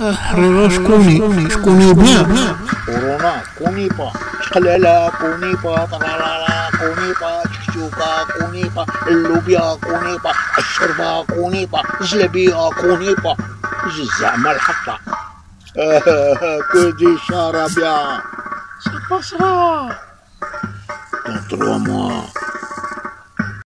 حريرة شكوني شكوني بنا كورونا كونيبا شقلالة كونيبا طرالالا كونيبا شكشوكا كونيبا اللوبيا كونيبا الشربة كونيبا جلبية كونيبا زعما الحطة كودي شرابيا Ça passera. Dans trois mois,